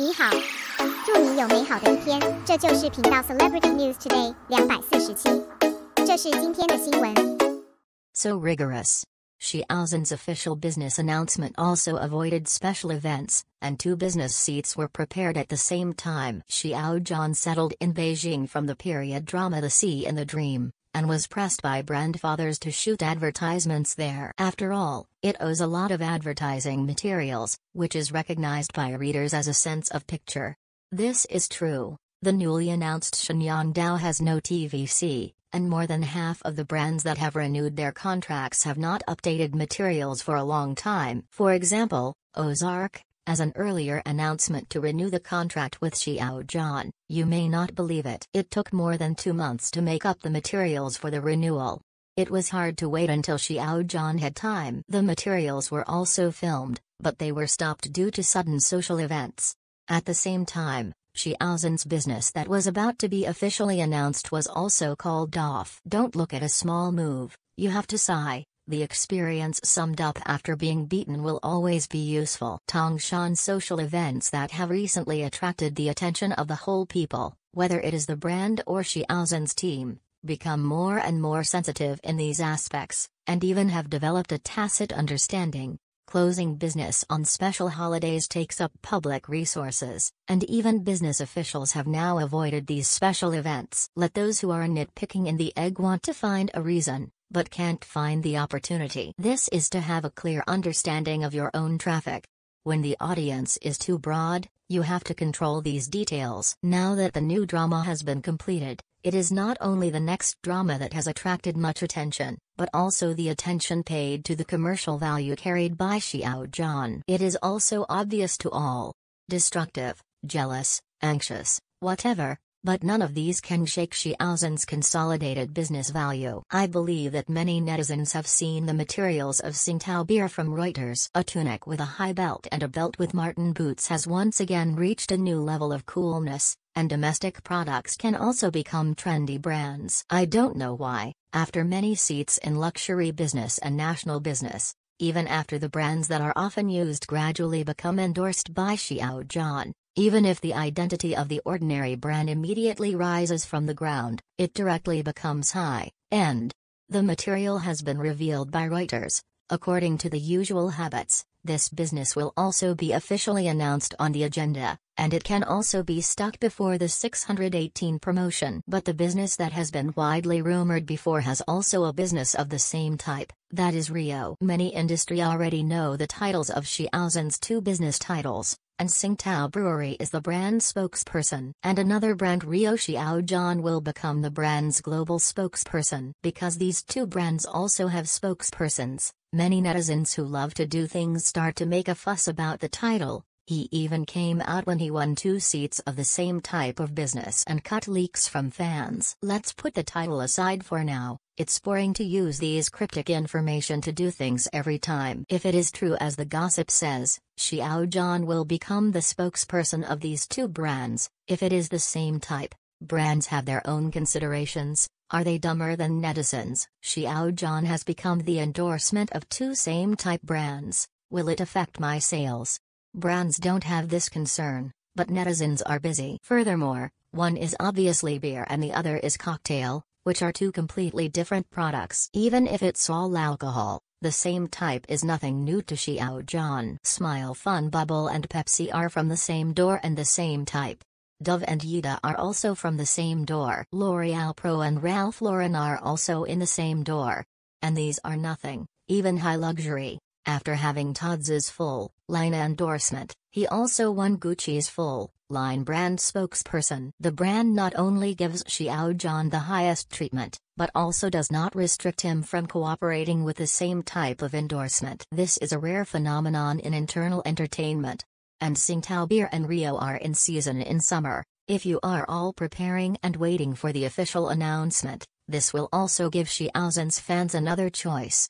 你好，祝你有美好的一天。这就是频道 Celebrity News Today 两百四十七，这是今天的新闻。So rigorous. Xiao Zhan's official business announcement also avoided special events, and two business seats were prepared at the same time. Xiao Zhan settled in Beijing from the period drama The Sea and the Dream and was pressed by brand fathers to shoot advertisements there. After all, it owes a lot of advertising materials, which is recognized by readers as a sense of picture. This is true. The newly announced Shenyang Dao has no TVC, and more than half of the brands that have renewed their contracts have not updated materials for a long time. For example, Ozark, as an earlier announcement to renew the contract with Xiao Zhan, you may not believe it. It took more than two months to make up the materials for the renewal. It was hard to wait until Xiao Zhan had time. The materials were also filmed, but they were stopped due to sudden social events. At the same time, Xiao Zhan's business that was about to be officially announced was also called off. Don't look at a small move, you have to sigh. The experience summed up after being beaten will always be useful. Tongshan social events that have recently attracted the attention of the whole people, whether it is the brand or Xiao Zhan's team, become more and more sensitive in these aspects, and even have developed a tacit understanding. Closing business on special holidays takes up public resources, and even business officials have now avoided these special events. Let those who are nitpicking in the egg want to find a reason, but can't find the opportunity. This is to have a clear understanding of your own traffic. When the audience is too broad, you have to control these details. Now that the new drama has been completed, it is not only the next drama that has attracted much attention, but also the attention paid to the commercial value carried by Xiao Zhan. It is also obvious to all. Destructive, jealous, anxious, whatever, but none of these can shake Xiao Zhan's consolidated business value. I believe that many netizens have seen the materials of Tsingtao beer from Reuters. A tunic with a high belt and a belt with Martin boots has once again reached a new level of coolness, and domestic products can also become trendy brands. I don't know why, after many seats in luxury business and national business, even after the brands that are often used gradually become endorsed by Xiao Zhan, even if the identity of the ordinary brand immediately rises from the ground, it directly becomes high end. The material has been revealed by Reuters. According to the usual habits, this business will also be officially announced on the agenda, and it can also be stuck before the 618 promotion. But the business that has been widely rumored before has also a business of the same type, that is Rio. Many industry already know the titles of Xiao Zhan's two business titles, and Tsingtao Brewery is the brand spokesperson. And another brand Rio Xiao Zhan will become the brand's global spokesperson. Because these two brands also have spokespersons, many netizens who love to do things start to make a fuss about the title. He even came out when he won two seats of the same type of business and cut leaks from fans. Let's put the title aside for now, it's boring to use these cryptic information to do things every time. If it is true as the gossip says, Xiao Zhan will become the spokesperson of these two brands, if it is the same type, brands have their own considerations, are they dumber than netizens? Xiao Zhan has become the endorsement of two same type brands, will it affect my sales? Brands don't have this concern, but netizens are busy. Furthermore, one is obviously beer and the other is cocktail, which are two completely different products. Even if it's all alcohol, the same type is nothing new to Xiao Zhan. Smile Fun Bubble and Pepsi are from the same door and the same type. Dove and Yida are also from the same door. L'Oreal Pro and Ralph Lauren are also in the same door. And these are nothing, even high luxury. After having Tod's full line endorsement, he also won Gucci's full line brand spokesperson. The brand not only gives Xiao Zhan the highest treatment, but also does not restrict him from cooperating with the same type of endorsement. This is a rare phenomenon in internal entertainment. And Tsingtao Beer and Rio are in season in summer. If you are all preparing and waiting for the official announcement, this will also give Xiao Zhan's fans another choice.